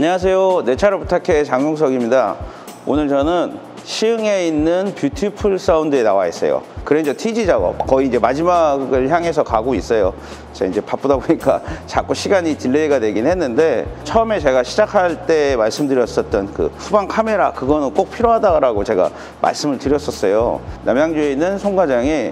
안녕하세요. 내 차를 부탁해 장용석입니다. 오늘 저는 시흥에 있는 뷰티풀 사운드에 나와 있어요. 그랜저 TG 작업 거의 이제 마지막을 향해서 가고 있어요. 제가 이제 바쁘다 보니까 자꾸 시간이 delay가 되긴 했는데 처음에 제가 시작할 때 말씀드렸었던 그 후방 카메라 그거는 꼭 필요하다라고 제가 말씀을 드렸었어요. 남양주에 있는 송 과장이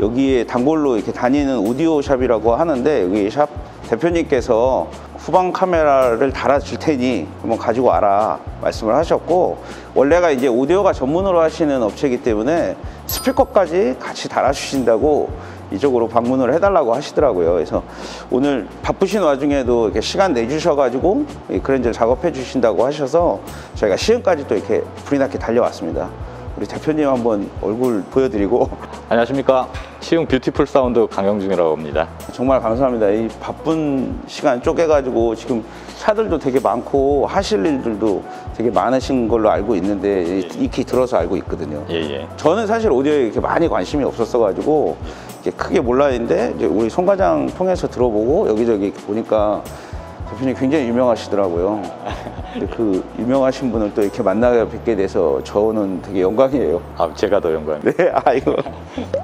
여기에 단골로 이렇게 다니는 오디오 샵이라고 하는데 여기 샵 대표님께서 후방 카메라를 달아줄 테니 한번 가지고 와라 말씀을 하셨고 원래가 이제 오디오가 전문으로 하시는 업체이기 때문에 스피커까지 같이 달아주신다고 이쪽으로 방문을 해달라고 하시더라고요. 그래서 오늘 바쁘신 와중에도 이렇게 시간 내주셔가지고 이 그랜저 작업해 주신다고 하셔서 저희가 시흥까지 또 이렇게 불이 나게 달려왔습니다. 우리 대표님 한번 얼굴 보여드리고 안녕하십니까 시흥 뷰티풀 사운드 강영중이라고 합니다 정말 감사합니다. 이 바쁜 시간 쪼개가지고 지금 차들도 되게 많고 하실 일들도 되게 많으신 걸로 알고 있는데 익히 들어서 알고 있거든요. 예예 저는 사실 오디오에 이렇게 많이 관심이 없었어 가지고 이렇게 크게 몰랐는데 이제 우리 송 과장 통해서 들어보고 여기저기 보니까 대표님 굉장히 유명하시더라고요. 그 유명하신 분을 또 이렇게 만나 뵙게 돼서 저는 되게 영광이에요. 아 제가 더 영광입니다 네, 아 이거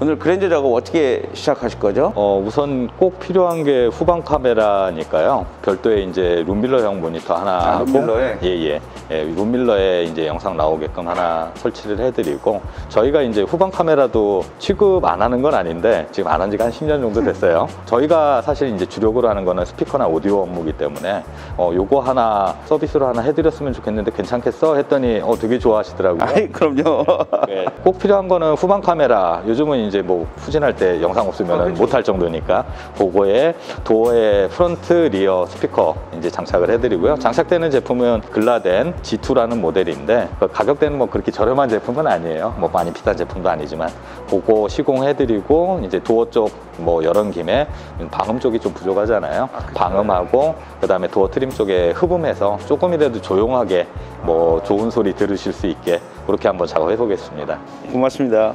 오늘 그랜저 작업 어떻게 시작하실 거죠? 어, 우선 꼭 필요한 게 후방 카메라니까요 별도의 이제 룸밀러형 모니터 하나 아, 룸밀러에? 예 예 예, 룸밀러에 이제 영상 나오게끔 하나 설치를 해드리고 저희가 이제 후방 카메라도 취급 안 하는 건 아닌데 지금 안 한 지가 한 10년 정도 됐어요 저희가 사실 이제 주력으로 하는 거는 스피커나 오디오 업무기 때문에 어, 요거 하나 서비스로 하나 해드렸으면 좋겠는데 괜찮겠어 했더니 어, 되게 좋아하시더라고요 아이 그럼요. 네, 꼭 필요한 거는 후방 카메라. 요즘은 이제 뭐 후진할 때 영상 아, 없으면 그렇죠. 못할 정도니까 그거에 도어에 front rear 스피커 이제 장착을 해드리고요. 장착되는 제품은 Gladen G2라는 모델인데 그 가격대는 뭐 그렇게 저렴한 제품은 아니에요. 뭐 많이 비싼 제품도 아니지만 그거 시공해드리고 이제 도어 쪽 뭐 열은 김에 방음 쪽이 좀 부족하잖아요. 방음하고 그다음에 도어 트림 쪽에 흡음해서 조금이라도 조용하게 뭐 좋은 소리 들으실 수 있게 그렇게 한번 작업해 보겠습니다. 고맙습니다.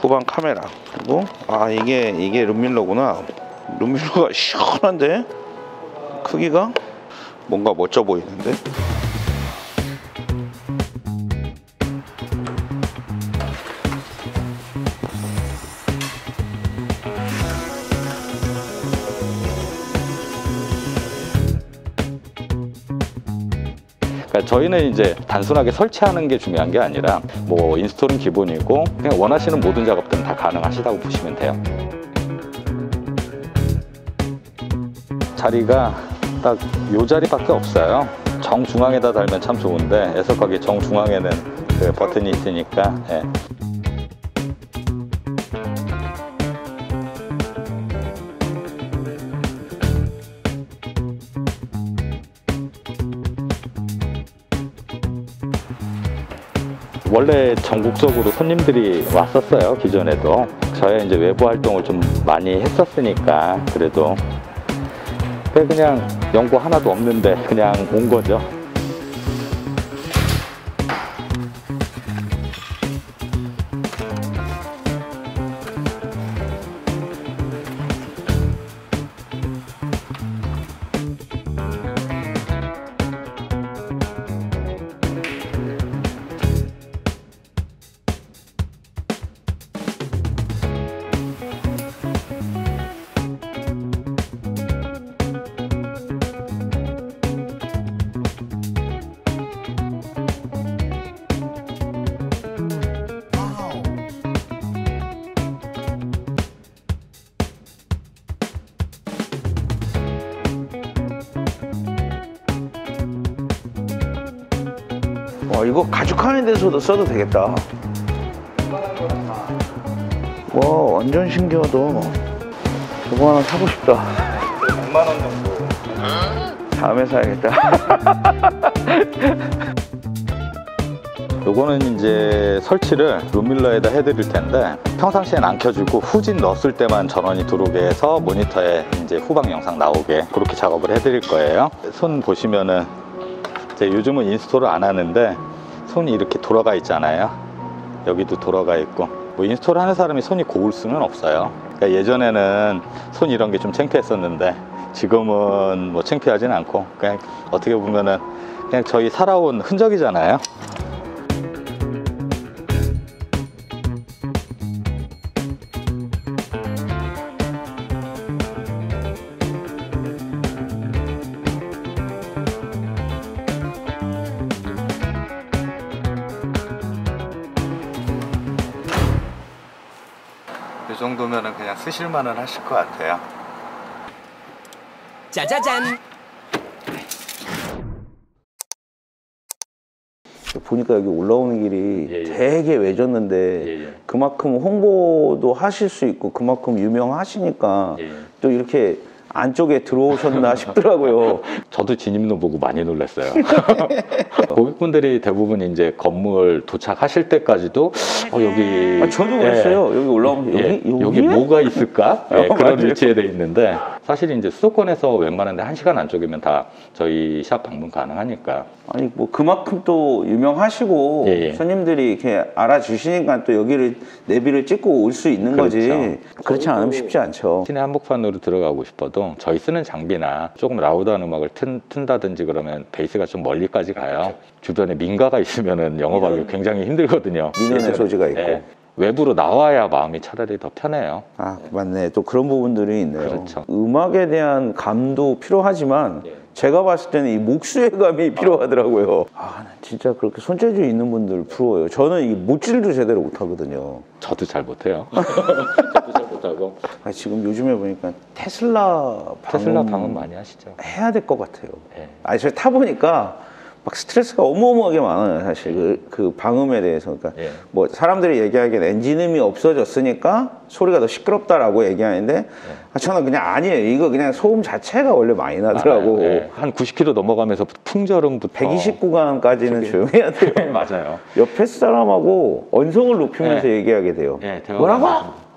후방 카메라 그리고 아 이게 이게 룸밀러구나. 룸밀러가 시원한데 크기가 뭔가 멋져 보이는데. 저희는 이제 단순하게 설치하는 게 중요한 게 아니라 뭐 인스톨은 기본이고 그냥 원하시는 모든 작업들은 다 가능하시다고 보시면 돼요. 자리가 딱 요 자리밖에 없어요. 정중앙에다 달면 참 좋은데 애석하게 정중앙에는 그 버튼이 있으니까 예. 원래 전국적으로 손님들이 왔었어요 기존에도. 저희 이제 외부 활동을 좀 많이 했었으니까 그래도. 그 그냥 연고 하나도 없는데 그냥 온 거죠 와 이거 가죽하는 데서도 써도 되겠다. 와 완전 신기하다. 저거 하나 사고 싶다. 100만 원 정도 다음에 사야겠다. 요거는 이제 설치를 룸밀러에다 해드릴 텐데 평상시엔 안 켜주고 후진 넣었을 때만 전원이 들어오게 해서 모니터에 이제 후방 영상 나오게 그렇게 작업을 해드릴 거예요 손 보시면은 이제 요즘은 install을 안 하는데 손이 이렇게 돌아가 있잖아요. 여기도 돌아가 있고. 뭐 install 하는 사람이 손이 고울 수는 없어요. 그러니까 예전에는 손 이런 게 좀 창피했었는데 지금은 뭐 창피하진 않고 그냥 어떻게 보면은 그냥 저희 살아온 흔적이잖아요. 40만원 하실 것 같아요. 짜자잔. 보니까 여기 올라오는 길이 예, 예. 되게 외졌는데 예, 예. 그만큼 홍보도 하실 수 있고 그만큼 유명하시니까 예, 예. 또 이렇게 안쪽에 들어오셨나 싶더라고요. 저도 진입로 보고 많이 놀랐어요. 고객분들이 대부분 이제 건물 도착하실 때까지도 어, 여기 아, 저도 예. 그랬어요. 여기 올라오면 예, 여기 여기 여기 뭐가 있을까? 예, 어, 그런. 위치에 돼 있는데 사실 이제 수도권에서 웬만한데 한 시간 안쪽이면 다 저희 샵 방문 가능하니까 아니 뭐 그만큼 또 유명하시고 예, 예. 손님들이 이렇게 알아주시니까 또 여기를 내비를 찍고 올 수 있는 거지. 그렇죠. 그렇지 않으면 쉽지 않죠. 시내 한복판으로 들어가고 싶어도 저희 쓰는 장비나 조금 라우드한 음악을 튼, 튼다든지 그러면 베이스가 좀 멀리까지 가요. 주변에 민가가 있으면은 영업하기 굉장히 힘들거든요. 민원의 소지가 있고. 예, 외부로 나와야 마음이 차라리 더 편해요. 아 맞네. 또 그런 부분들이 있네요. 그렇죠. 음악에 대한 감도 필요하지만 예. 제가 봤을 때는 이 목수의 감이 필요하더라고요. 아, 난 진짜 그렇게 손재주 있는 분들 부러워요. 저는 이 못질도 제대로 못하거든요. 저도 잘 못해요. 저도 잘 못하고. 아, 지금 요즘에 보니까 테슬라 방음 테슬라 방은 많이 하시죠. 해야 될 것 같아요. 예. 아니, 저 타보니까 막 스트레스가 어마어마하게 많아요, 사실. 그, 그 방음에 대해서. 그러니까 예. 뭐 사람들이 얘기하기엔 엔진음이 없어졌으니까 소리가 더 시끄럽다라고 얘기하는데 아, 저는 그냥 아니에요. 이거 그냥 소음 자체가 원래 많이 나더라고. 예. 한 90km 넘어가면서 풍절음부터 120구간까지는 조용해야 돼요. 맞아요. 옆에 사람하고 언성을 높이면서 예. 얘기하게 돼요. 예, 뭐라고?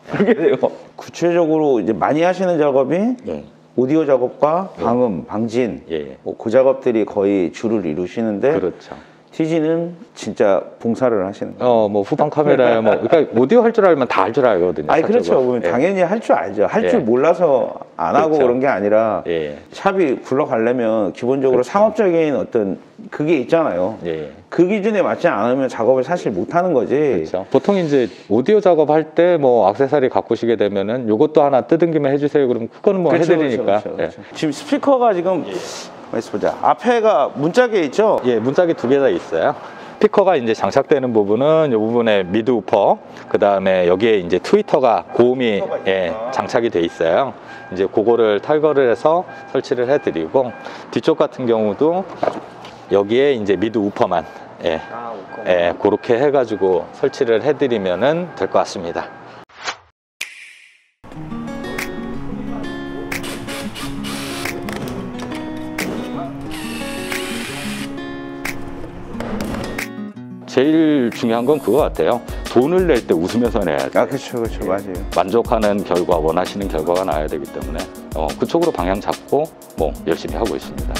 그렇게 돼요. 구체적으로 이제 많이 하시는 작업이 예. 오디오 작업과 방음, 방진, 예. 뭐 그 작업들이 거의 주를 이루시는데 그렇죠. TG는 진짜 봉사를 하시는 거예요. 어, 뭐 후방 카메라에 뭐 그러니까 오디오 할 줄 알면 다 할 줄 알거든요. 아니 그렇죠. 예. 당연히 할 줄 알죠. 할줄 예. 몰라서 안 하고 그렇죠. 그런 게 아니라 예. 샵이 굴러가려면 기본적으로 그렇죠. 상업적인 어떤 그게 있잖아요. 예. 그 기준에 맞지 않으면 작업을 사실 못 하는 거지. 그렇죠. 보통 이제 오디오 작업할 때 뭐 악세사리 갖고시게 되면은 요것도 하나 뜯은 김에 해주세요. 그럼 그거는 뭐 그렇죠, 해드리니까. 그렇죠, 그렇죠, 그렇죠. 지금 스피커가 지금 어디서 보자. 앞에가 문짝에 있죠. 예, 문짝이 두 개 다 있어요. 스피커가 이제 장착되는 부분은 이 부분에 mid woofer, 그 다음에 여기에 이제 트위터가 고음이 예. 장착이 돼 있어요. 이제 그거를 탈거를 해서 설치를 해드리고 뒤쪽 같은 경우도 여기에 이제 mid woofer만 예, 아, 예, 그렇게 해가지고 설치를 해드리면은 될 것 같습니다. 제일 중요한 건 그거 같아요. 돈을 낼 때 웃으면서 내야 돼. 아 그렇죠, 그렇죠, 맞아요. 만족하는 결과, 원하시는 결과가 나와야 되기 때문에 어, 그쪽으로 방향 잡고 뭐 열심히 하고 있습니다.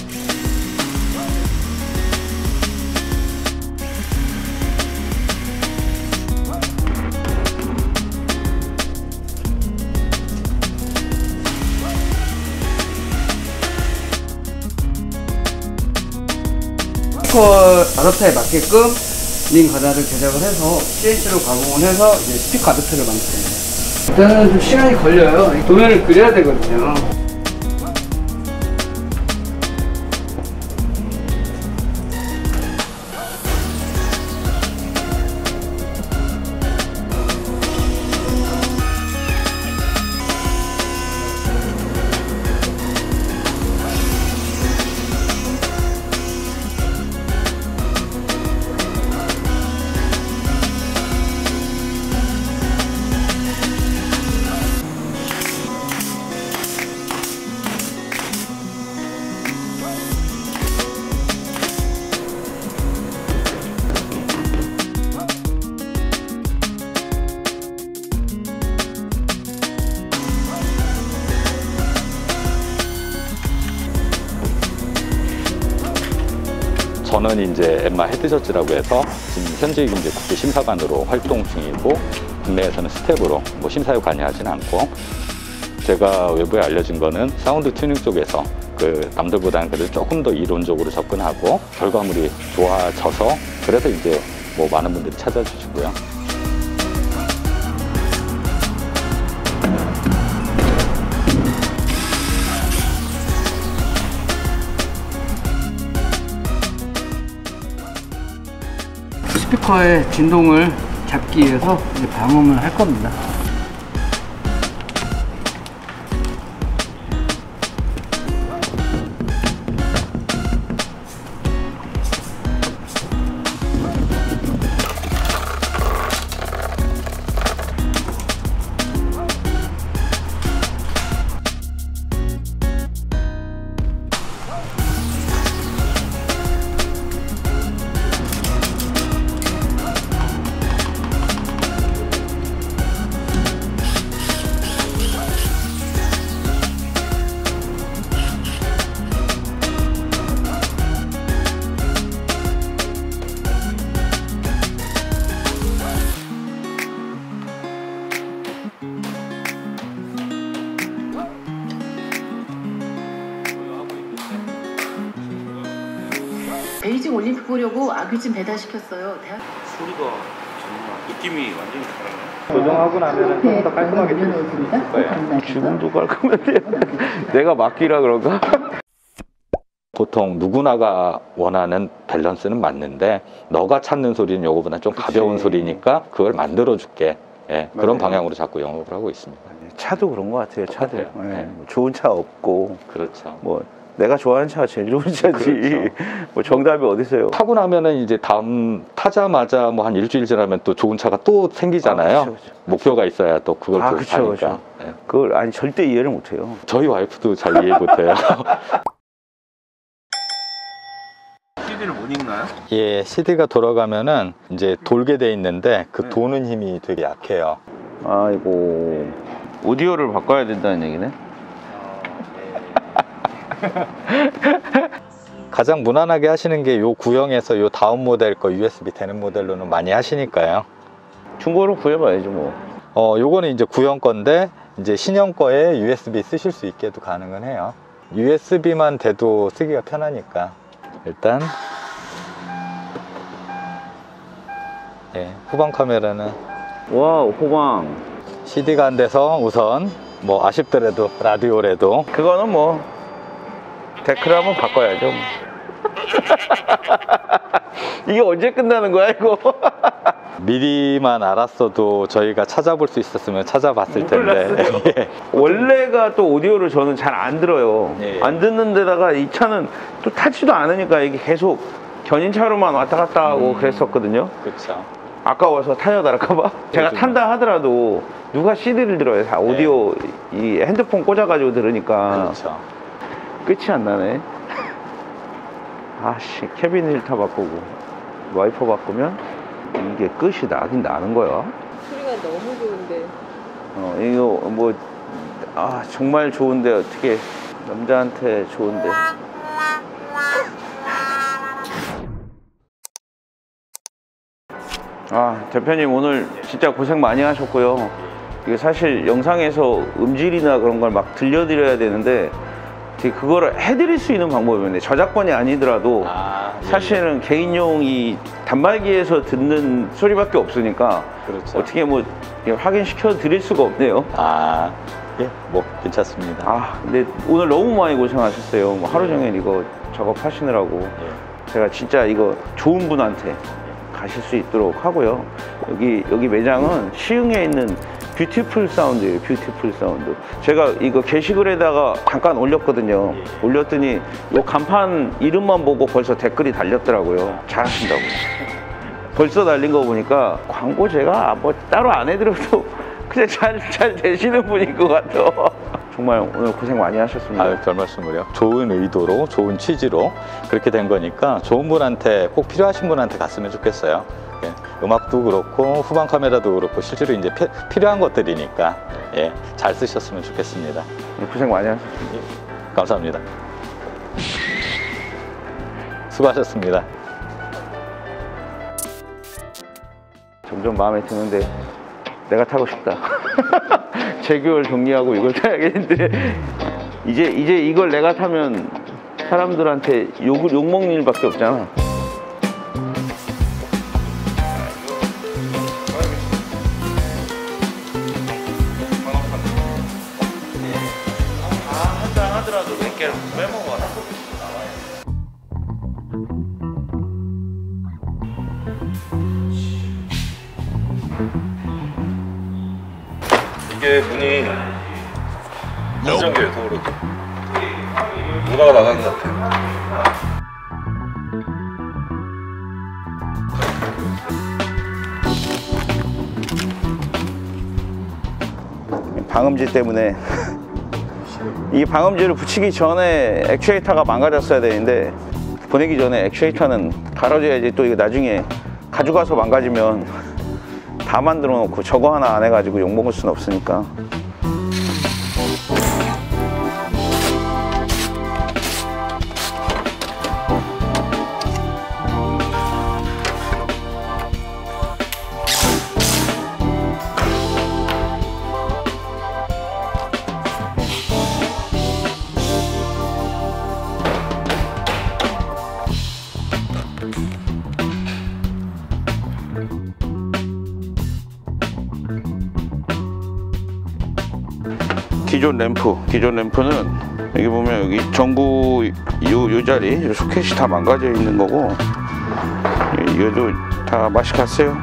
스피커 아답터에 맞게끔 링 과자를 제작을 해서 CNC로 가공을 해서 이제 스피커 아답터를 만들어요. 일단은 좀 시간이 걸려요. 이 도면을 그려야 되거든요. 저는 이제 EMMA head judge라고 해서 지금 현재 이제 국제 심사관으로 활동 중이고 국내에서는 스텝으로 뭐 심사에 관여하지는 않고 제가 외부에 알려진 거는 사운드 튜닝 쪽에서 그 남들보다는 그래도 조금 더 이론적으로 접근하고 결과물이 좋아져서 그래서 이제 뭐 많은 분들이 찾아주시고요. 스피커의 진동을 잡기 위해서 방음을 할 겁니다. 아귀찜 배달시켰어요. 대학 소리가 정말 느낌이 완전히 다르네. 조정하고 나면은 좀더 깔끔하게 들 올려놓습니다. 거예요. 지금도 깔끔한데 내가 맡기라 그런가? 보통 누구나가 원하는 밸런스는 맞는데 너가 찾는 소리는 요거보다 좀 가벼운 소리니까 그걸 만들어 줄게. 예, 그런. 방향으로 자꾸 영업을 하고 있습니다. 차도 그런 것 같아요. 차도. 예, 네. 뭐 좋은 차 없고 그렇죠. 뭐 내가 좋아하는 차가 제일 좋은 차지. 그렇죠. 뭐 정답이 어디 있어요? 타고 나면은 이제 다음 타자마자 뭐 한 일주일 지나면 또 좋은 차가 또 생기잖아요. 아, 그쵸, 그쵸. 목표가 있어야 또 그걸 아, 또 그쵸, 가니까. 그쵸. 예. 그걸 아니 절대 이해를 못해요. 저희 와이프도 잘 이해 못해요. CD를 못 읽나요? 예, CD가 돌아가면은 이제 돌게 돼 있는데 그 네. 도는 힘이 되게 약해요. 아이고 오디오를 바꿔야 된다는 얘기네. 가장 무난하게 하시는 게 요 구형에서 요 다음 모델 거 USB 되는 모델로는 많이 하시니까요. 중고로 구해봐야지 뭐. 어, 요거는 이제 구형 건데 이제 신형 거에 USB 쓰실 수 있게도 가능은 해요. USB만 돼도 쓰기가 편하니까 일단 예, 후방 카메라는 와 호방. CD가 안 돼서 우선 뭐 아쉽더라도 라디오라도 그거는 뭐 데크를 한번 바꿔야죠. 뭐. 이게 언제 끝나는 거야 이거? 미리만 알았어도 저희가 찾아볼 수 있었으면 찾아봤을 텐데. 예. 원래가 또 오디오를 저는 잘 안 들어요. 예. 안 듣는 데다가 이 차는 또 타지도 않으니까 이게 계속 견인차로만 왔다 갔다 하고 음. 그랬었거든요. 그렇죠. 아까워서 타이어 닳을까봐. 제가. 탄다 하더라도 누가 CD를 들어요. 다 오디오 이 핸드폰 꽂아가지고 들으니까 그렇죠. 끝이 안 나네. 아씨 cabin 필터 바꾸고 와이퍼 바꾸면 이게 끝이 나긴 나는 거야. 소리가 너무 좋은데. 어, 이거 뭐, 아, 정말 좋은데, 어떻게, 남자한테 좋은데. 아, 대표님 오늘 진짜 고생 많이 하셨고요. 이게 사실 영상에서 음질이나 그런 걸 막 들려드려야 되는데, 되게 그거를 해드릴 수 있는 방법이었는데, 저작권이 아니더라도, 아, 예, 사실은 개인용 이 단말기에서 듣는 소리밖에 없으니까, 그렇죠. 어떻게 뭐 확인시켜 드릴 수가 없네요. 아, 예, 뭐 괜찮습니다. 아, 근데 오늘 너무 많이 고생하셨어요. 뭐 하루 종일 이거 작업하시느라고. 예. 제가 진짜 이거 좋은 분한테 가실 수 있도록 하고요. 여기, 여기 매장은 시흥에 있는 뷰티풀 사운드예요. 뷰티풀 사운드. 제가 이거 게시글에다가 잠깐 올렸거든요. 올렸더니 요 간판 이름만 보고 벌써 댓글이 달렸더라고요. 잘하신다고. 벌써 달린 거 보니까 광고 제가 뭐 따로 안 해드려도 그냥 잘, 잘 되시는 분인 것 같아. 정말 오늘 고생 많이 하셨습니다. 아유, 별 말씀을요. 좋은 의도로, 좋은 취지로 그렇게 된 거니까 좋은 분한테 꼭 필요하신 분한테 갔으면 좋겠어요. 예, 음악도 그렇고 후방 카메라도 그렇고 실제로 이제 피- 필요한 것들이니까 예, 잘 쓰셨으면 좋겠습니다. 고생 많이 하셨습니다. 감사합니다. 수고하셨습니다. 점점 마음에 드는데 내가 타고 싶다. 제규를 정리하고 이걸 타야겠는데 이제 이제 이걸 내가 타면 사람들한테 욕, 욕 먹는 일밖에 없잖아. 안정돼요 도로 누나가 나간 것 같아요. 방음지 때문에. 이 방음지를 붙이기 전에 액추에이터가 망가졌어야 되는데 보내기 전에 액추에이터는 갈아줘야지 또 이거 나중에 가져가서 망가지면 다 만들어 놓고 저거 하나 안 해가지고 욕먹을 수는 없으니까 기존 램프 기존 램프는 여기 보면 여기 전구 요, 요 자리 요 소켓이 다 망가져 있는 거고 이것도 다 맛이 갔어요.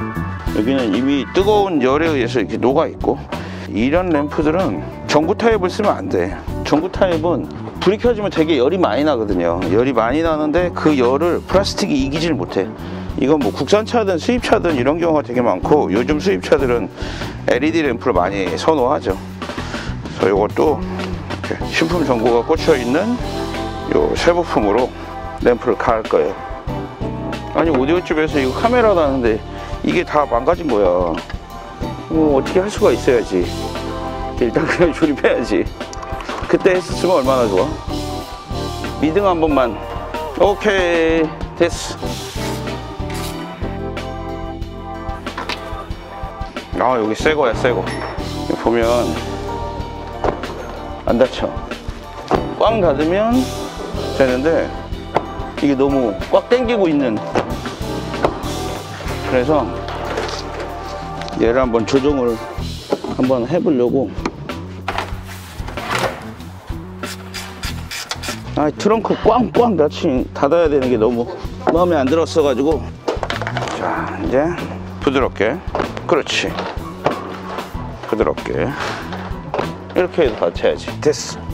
여기는 이미 뜨거운 열에 의해서 이렇게 녹아 있고 이런 램프들은 전구 타입을 쓰면 안 돼. 전구 타입은 불이 켜지면 되게 열이 많이 나거든요. 열이 많이 나는데 그 열을 플라스틱이 이기질 못해. 이건 뭐 국산차든 수입차든 이런 경우가 되게 많고 요즘 수입차들은 LED 램프를 많이 선호하죠 그래서 이것도 신품 전구가 꽂혀 있는 요 새 부품으로 램프를 가할 거예요. 아니 오디오집에서 이거 카메라도 하는데 이게 다 망가진 거야. 뭐 어떻게 할 수가 있어야지. 일단 그냥 조립해야지. 그때 했었으면 얼마나 좋아. 미등 한 번만. 오케이 됐어. 아 여기 새 거야 새 거. 보면 안 다쳐. 꽝 닫으면 되는데 이게 너무 꽉 당기고 있는. 그래서 얘를 한번 조정을 한번 해보려고. 아 트렁크 꽝꽝 닫히 닫아야 되는 게 너무 마음에 안 들었어 가지고. 자 이제 부드럽게. 그렇지. 부드럽게. 이렇게 해서 받쳐야지. 됐어.